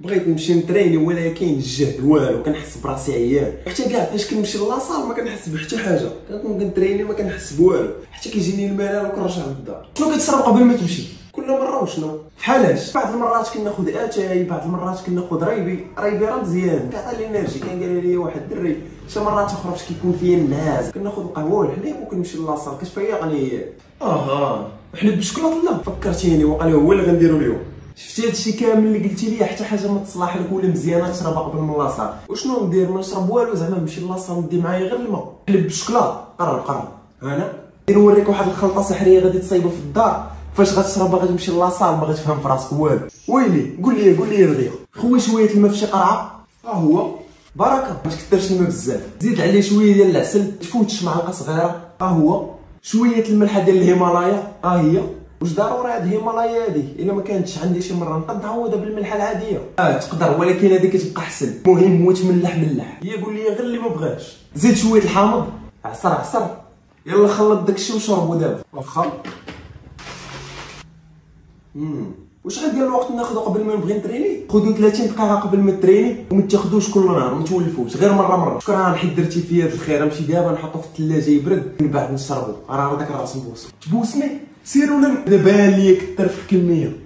بغيت نمشي نتريني ولكن الجهد والو كنحس براسي عيان. حتى كاع فاش كنمشي la salle ما كنحس بحتى حاجة. كنكون كنتريني ما كنحس بوالو حتى كيجيني الملل وكنرجع للدار. شنو كتشرب قبل ما تمشي؟ كل مرة وشنو؟ فحالاش بعض المرات كناخذ آتاي بعض المرات كناخذ ريبي. ريبي راه مزيان. كيعطي ال energy. كان قال لي واحد الدري. شي مرات أخرى فاش كيكون فيا النعاس كناخذ القهوه والحليب وكنمشي la salle كتفيقني. أها حليب بالشكلاط لا فكرتيني. وقال هو اللي غنديرو اليوم. شفتي هادشي كامل اللي قلتي لي حتى حاجة ما تصلح لك ولا مزيانة تشربها قبل من لاصال وشنو ندير؟ ما نشرب والو زعما نمشي لاصال ندي معايا غير الماء. حليب بالشكلاط قرب قرب أنا نوريك واحد الخلطة سحرية غادي تصايبها في الدار. فاش غتشربها غادي تمشي لاصال ما غاتفهم في راسك والو. ويلي قول لي قول لي رضيا خوي شوية الماء في شي قرعة؟ ها هو. بركه ما تكثرش الماء بزاف. زيد عليه شوية ديال العسل. تفوتش معلقة صغيرة. ها هو. شوية الملحة ديال الهيمالايا. ها هي. واش ضروري هاد الهيمالايا هادي؟ إلا ما كانتش عندي شي مرة نقد نعوضها بالملحة العادية. آه تقدر ولكن هذه كتبقى احسن المهم هو تملح ملح. هي قول لي غير اللي ما بغاش زيد شوية الحامض. عصر عصر. يلا خلط داكشي وشربو دابا. واخا. واش غندير الوقت ناخذو قبل ما نبغي نتريني؟ خذوا 30 دقيقة قبل ما تريني وما تاخذوش كل نهار ما تولفوش غير مرة مرة. شكرا الحيد درتي فيا الخير. نمشي دابا نحطو في الثلاجة يبرد من بعد نشربو. راه داك الراس نبوسو تبوسني سيروا لنا. دابا ليا كثر في الكمية.